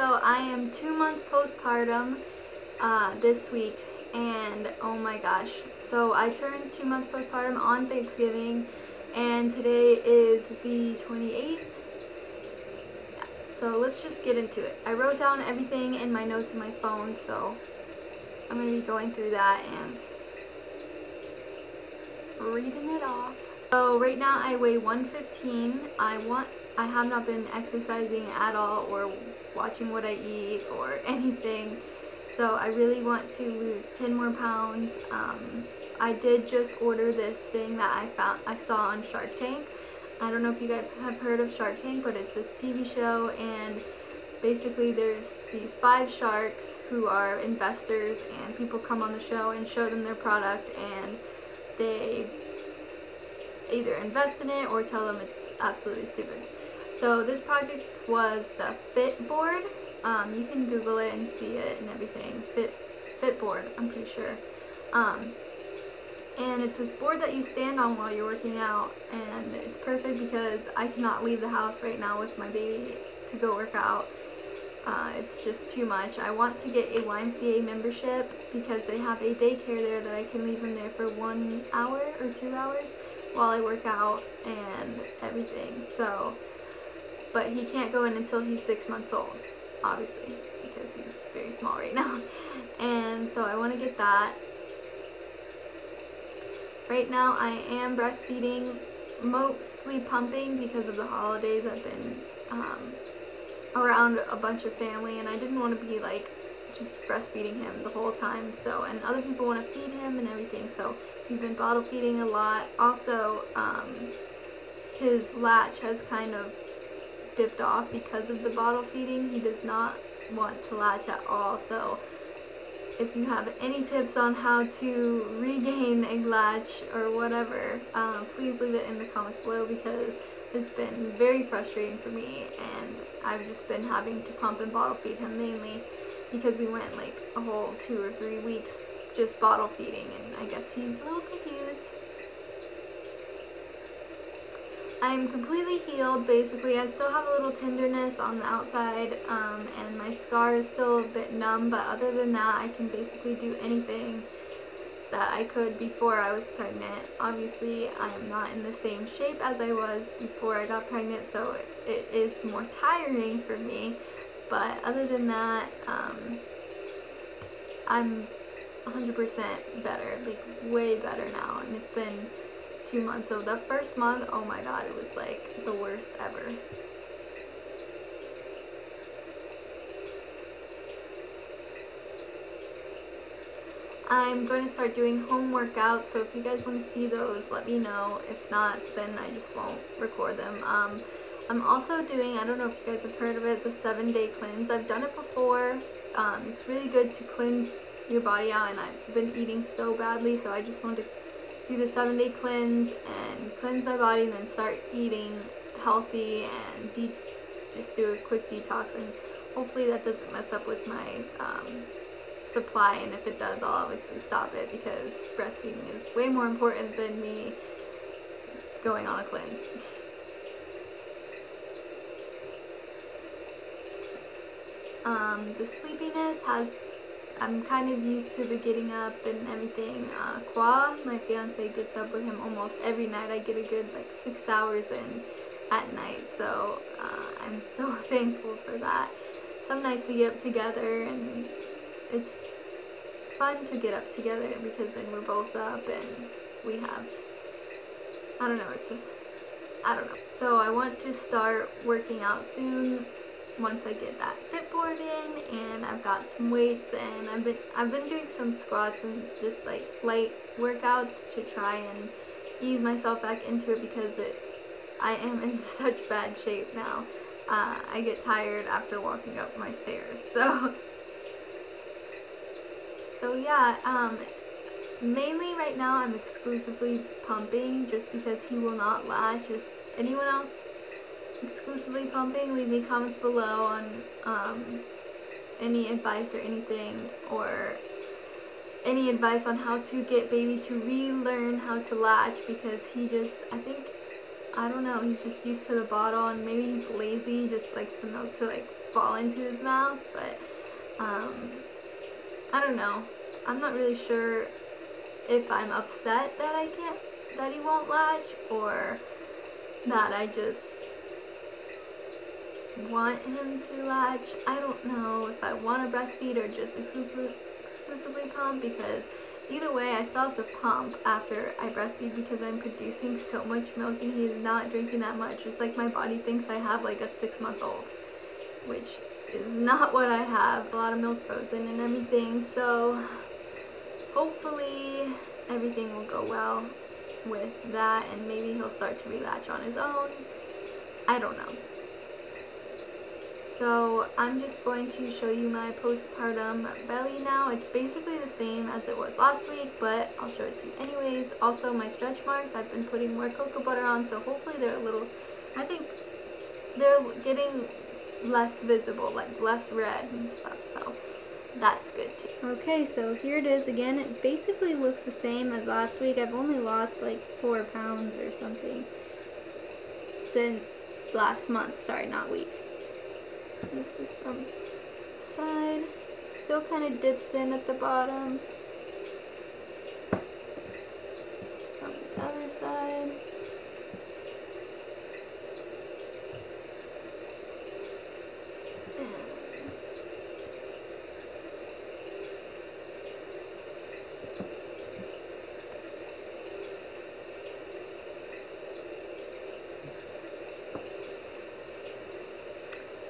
so I am two months postpartum uh, this week, and oh my gosh. So I turned two months postpartum on Thanksgiving, and today is the 28th. So let's just get into it. I wrote down everything in my notes in my phone, so I'm going to be going through that and reading it off. So right now I weigh 115. I want I have not been exercising at all or watching what I eat or anything. So I really want to lose 10 more pounds. Um, I did just order this thing that I found I saw on Shark Tank. I don't know if you guys have heard of Shark Tank, but it's this TV show and basically there's these five sharks who are investors and people come on the show and show them their product and they either invest in it or tell them it's absolutely stupid. So this project was the Fit board. Um, you can Google it and see it and everything. Fit Fit board, I'm pretty sure. Um, and it's this board that you stand on while you're working out and it's perfect because I cannot leave the house right now with my baby to go work out. Uh, it's just too much. I want to get a YMCA membership because they have a daycare there that I can leave him there for one hour or two hours while I work out and everything. So, but he can't go in until he's six months old, obviously, because he's very small right now. And so I want to get that. Right now I am breastfeeding, mostly pumping because of the holidays. I've been um, around a bunch of family and I didn't want to be like just breastfeeding him the whole time so and other people want to feed him and everything so we've been bottle feeding a lot. Also um, his latch has kind of dipped off because of the bottle feeding. He does not want to latch at all so if you have any tips on how to regain a latch or whatever um, please leave it in the comments below because it's been very frustrating for me and I've just been having to pump and bottle feed him mainly because we went like a whole two or three weeks just bottle feeding and I guess he's a little confused. I'm completely healed basically. I still have a little tenderness on the outside um, and my scar is still a bit numb but other than that I can basically do anything that I could before I was pregnant. Obviously, I am not in the same shape as I was before I got pregnant, so it is more tiring for me. But other than that, um, I'm 100% better, like way better now. And it's been two months. So the first month, oh my god, it was like the worst ever. I'm going to start doing home workouts, so if you guys want to see those, let me know. If not, then I just won't record them. Um, I'm also doing, I don't know if you guys have heard of it, the 7-day cleanse. I've done it before. Um, it's really good to cleanse your body out, and I've been eating so badly, so I just wanted to do the 7-day cleanse and cleanse my body, and then start eating healthy and just do a quick detox, and hopefully that doesn't mess up with my um, supply and if it does I'll obviously stop it because breastfeeding is way more important than me going on a cleanse. um, the sleepiness has I'm kind of used to the getting up and everything. Uh, Qua, my fiance, gets up with him almost every night. I get a good like six hours in at night, so uh, I'm so thankful for that. Some nights we get up together and it's fun to get up together because then we're both up and we have, I don't know, it's, a, I don't know. So I want to start working out soon once I get that and I've got some weights and I've been I've been doing some squats and just like light workouts to try and ease myself back into it because it I am in such bad shape now. Uh, I get tired after walking up my stairs so so yeah, um, mainly right now I'm exclusively pumping just because he will not latch. Is anyone else exclusively pumping? Leave me comments below on um, any advice or anything or any advice on how to get baby to relearn how to latch because he just, I think, I don't know, he's just used to the bottle and maybe he's lazy, he just likes the milk to like fall into his mouth, but um, I don't know. I'm not really sure if I'm upset that I can't, that he won't latch, or that I just want him to latch. I don't know if I want to breastfeed or just exclusively, exclusively pump because either way I still have to pump after I breastfeed because I'm producing so much milk and he's not drinking that much. It's like my body thinks I have like a six month old, which is not what I have. A lot of milk frozen and everything. So hopefully everything will go well with that and maybe he'll start to relatch on his own. I don't know. So I'm just going to show you my postpartum belly now. It's basically the same as it was last week, but I'll show it to you anyways. Also my stretch marks, I've been putting more cocoa butter on, so hopefully they're a little, I think they're getting less visible, like less red and stuff, so that's good too. Okay, so here it is again. It basically looks the same as last week. I've only lost like four pounds or something since last month. Sorry, not week. This is from side. Still kind of dips in at the bottom. This is from the other side.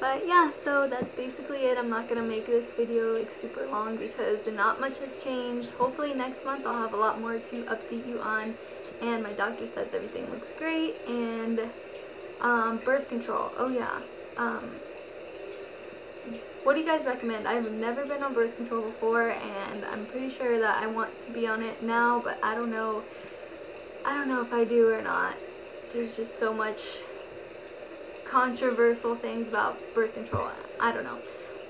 But yeah, so that's basically it. I'm not going to make this video like super long because not much has changed. Hopefully next month I'll have a lot more to update you on. And my doctor says everything looks great. And um, birth control. Oh yeah. Um, what do you guys recommend? I've never been on birth control before and I'm pretty sure that I want to be on it now, but I don't know. I don't know if I do or not. There's just so much controversial things about birth control. I don't know.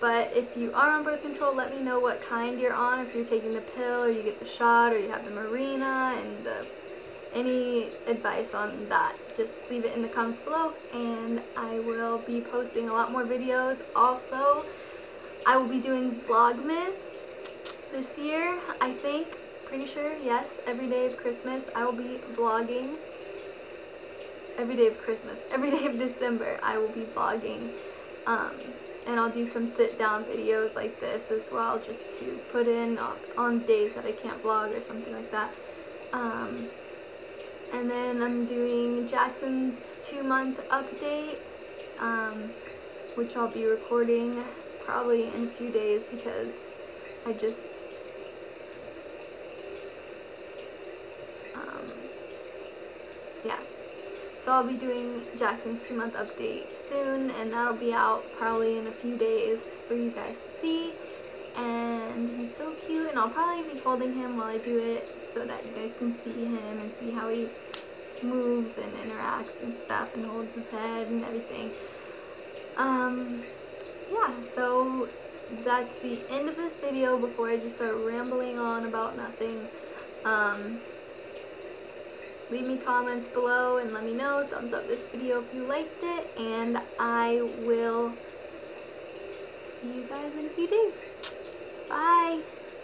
But if you are on birth control, let me know what kind you're on. If you're taking the pill or you get the shot or you have the Mirena, and the, any advice on that, just leave it in the comments below and I will be posting a lot more videos. Also, I will be doing Vlogmas this year, I think. Pretty sure, yes. Every day of Christmas, I will be vlogging every day of Christmas, every day of December, I will be vlogging. Um, and I'll do some sit down videos like this as well, just to put in on days that I can't vlog or something like that. Um, and then I'm doing Jackson's two month update, um, which I'll be recording probably in a few days because I just um, yeah so I'll be doing Jackson's two month update soon and that'll be out probably in a few days for you guys to see. And he's so cute and I'll probably be holding him while I do it so that you guys can see him and see how he moves and interacts and stuff and holds his head and everything. Um, yeah, so that's the end of this video before I just start rambling on about nothing. Um, leave me comments below and let me know. Thumbs up this video if you liked it. And I will see you guys in a few days. Bye.